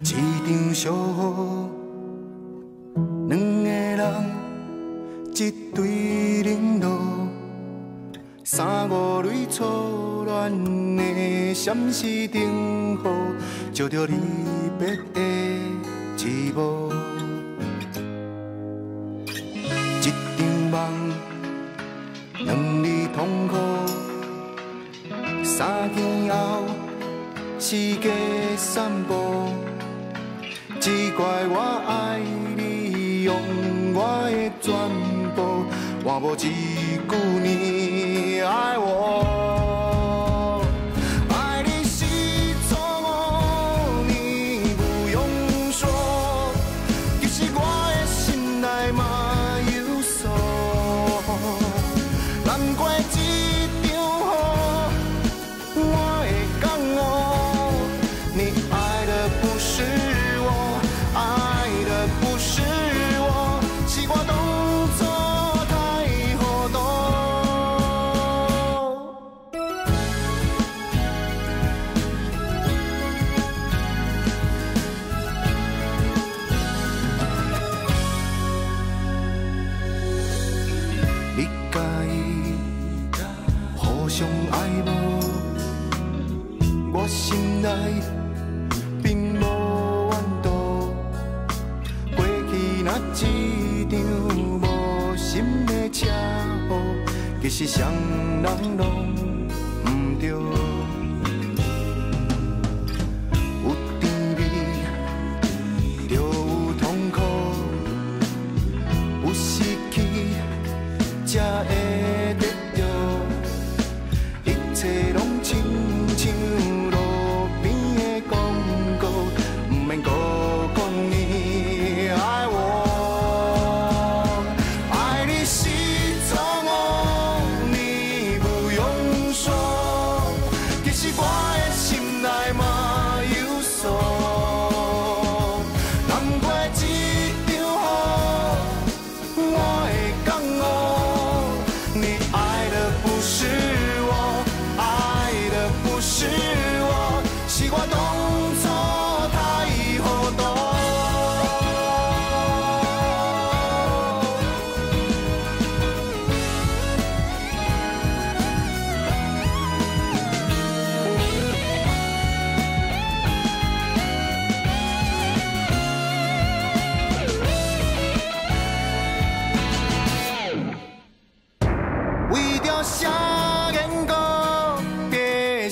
一场小雨，两个人，一对冷落，三五蕊初恋的闪失灯火，照着离别的寂寞。一场梦，两字痛苦，三天后，四街散步。只怪我爱你用我的全部，换无一句你爱我。爱你是错误，你不用说，其实我的心内嘛有数。难怪相爱慕，我心内其实谁人拢不对。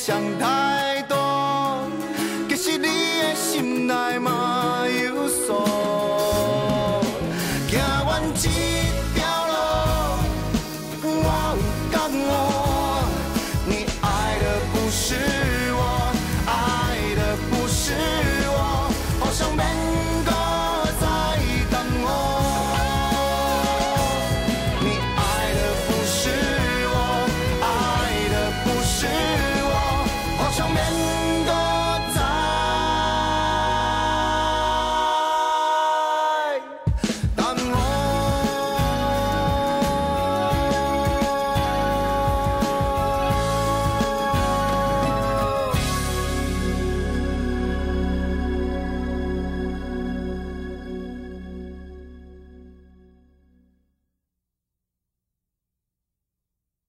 想太多，其实你的心内嘛有数。走完这条路，我有觉悟。